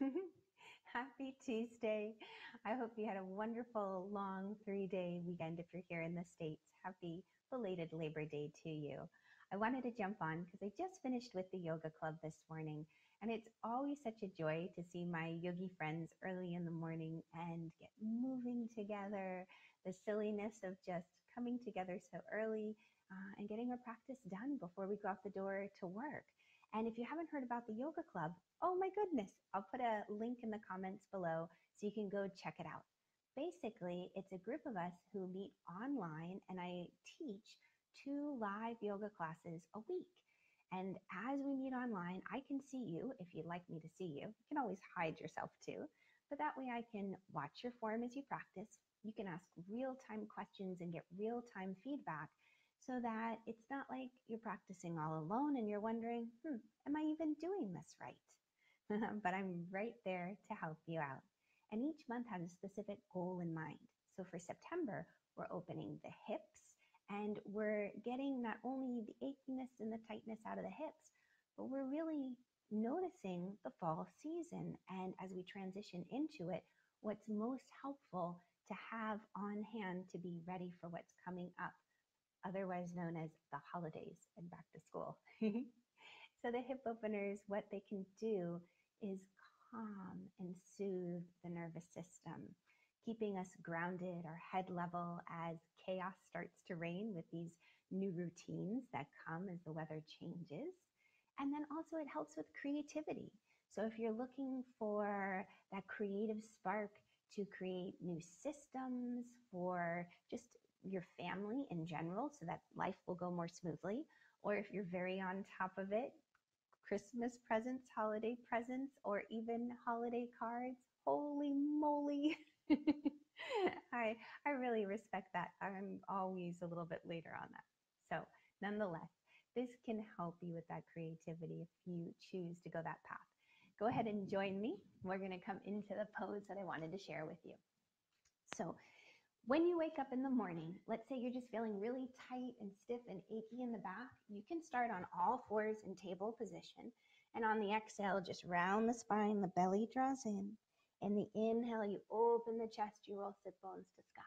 Happy Tuesday. I hope you had a wonderful long three day weekend if you're here in the States. Happy belated Labor Day to you. I wanted to jump on because I just finished with the yoga club this morning, and it's always such a joy to see my yogi friends early in the morning and get moving together. The silliness of just coming together so early uh, and getting our practice done before we go out the door to work. And if you haven't heard about the yoga club, oh my goodness, I'll put a link in the comments below so you can go check it out. Basically, it's a group of us who meet online and I teach two live yoga classes a week. And as we meet online, I can see you if you'd like me to see you. You can always hide yourself too, but that way I can watch your form as you practice. You can ask real time questions and get real time feedback so that it's not like you're practicing all alone and you're wondering, hmm, am I even doing this right? but I'm right there to help you out. And each month has a specific goal in mind. So for September, we're opening the hips and we're getting not only the achiness and the tightness out of the hips, but we're really noticing the fall season. And as we transition into it, what's most helpful to have on hand to be ready for what's coming up otherwise known as the holidays and back to school. so the hip openers, what they can do is calm and soothe the nervous system, keeping us grounded, our head level as chaos starts to reign with these new routines that come as the weather changes. And then also it helps with creativity. So if you're looking for that creative spark to create new systems for just your family in general so that life will go more smoothly. Or if you're very on top of it, Christmas presents, holiday presents, or even holiday cards. Holy moly. I, I really respect that. I'm always a little bit later on that. So, nonetheless, this can help you with that creativity if you choose to go that path. Go ahead and join me. We're going to come into the pose that I wanted to share with you. So, when you wake up in the morning, let's say you're just feeling really tight and stiff and achy in the back, you can start on all fours in table position. And on the exhale, just round the spine, the belly draws in. And the inhale, you open the chest, you roll sit bones to sky.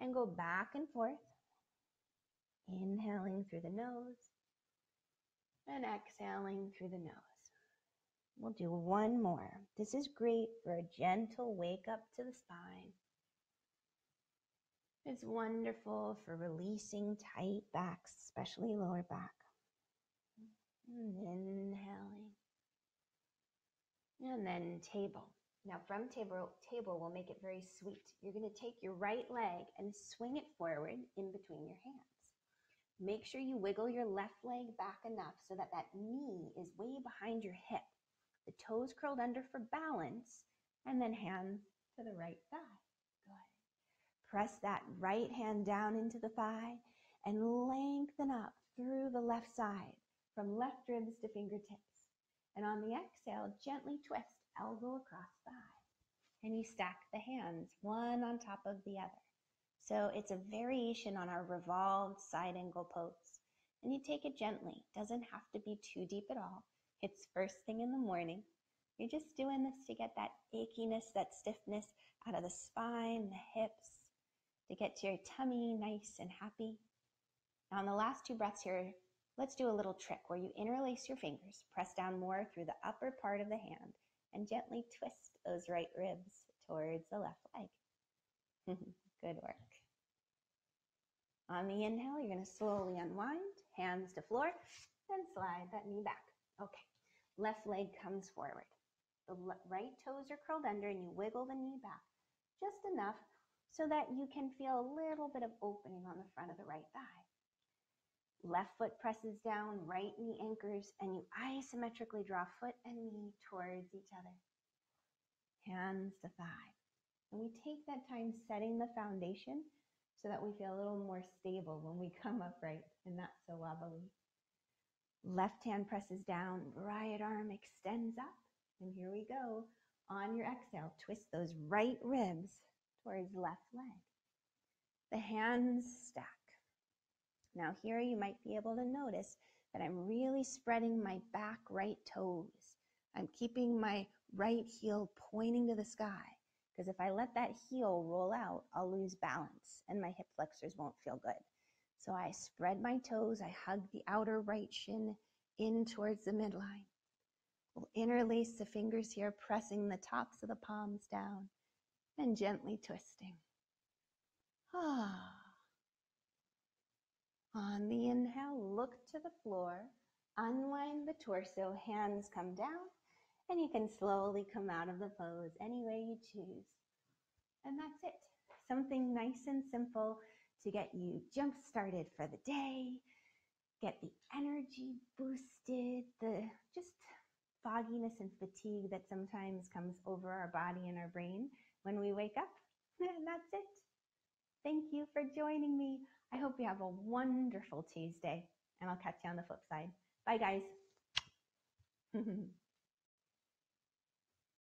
And go back and forth. Inhaling through the nose and exhaling through the nose. We'll do one more. This is great for a gentle wake up to the spine it's wonderful for releasing tight backs, especially lower back. And inhaling. And then table. Now from table, table we'll make it very sweet. You're going to take your right leg and swing it forward in between your hands. Make sure you wiggle your left leg back enough so that that knee is way behind your hip. The toes curled under for balance, and then hands to the right thigh. Press that right hand down into the thigh and lengthen up through the left side from left ribs to fingertips. And on the exhale, gently twist elbow across thigh. And you stack the hands one on top of the other. So it's a variation on our revolved side angle pose. And you take it gently. Doesn't have to be too deep at all. It's first thing in the morning. You're just doing this to get that achiness, that stiffness out of the spine, the hips, to get your tummy nice and happy. Now, on the last two breaths here, let's do a little trick where you interlace your fingers, press down more through the upper part of the hand, and gently twist those right ribs towards the left leg. Good work. On the inhale, you're going to slowly unwind, hands to floor, and slide that knee back. Okay, left leg comes forward. The right toes are curled under, and you wiggle the knee back just enough so that you can feel a little bit of opening on the front of the right thigh. Left foot presses down, right knee anchors, and you isometrically draw foot and knee towards each other. Hands to thigh. And we take that time setting the foundation so that we feel a little more stable when we come upright and not so wobbly. Left hand presses down, right arm extends up. And here we go. On your exhale, twist those right ribs towards left leg. The hands stack. Now here you might be able to notice that I'm really spreading my back right toes. I'm keeping my right heel pointing to the sky because if I let that heel roll out, I'll lose balance and my hip flexors won't feel good. So I spread my toes, I hug the outer right shin in towards the midline. We'll interlace the fingers here, pressing the tops of the palms down and gently twisting. Ah. On the inhale, look to the floor, unwind the torso, hands come down, and you can slowly come out of the pose any way you choose. And that's it. Something nice and simple to get you jump started for the day, get the energy boosted, the just fogginess and fatigue that sometimes comes over our body and our brain when we wake up. And that's it. Thank you for joining me. I hope you have a wonderful Tuesday, and I'll catch you on the flip side. Bye, guys.